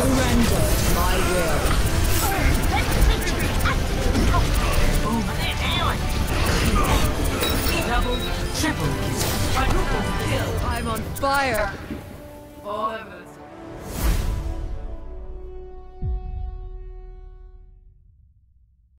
Surrender my will. Double, triple, quadruple kill. I'm on fire. Forever.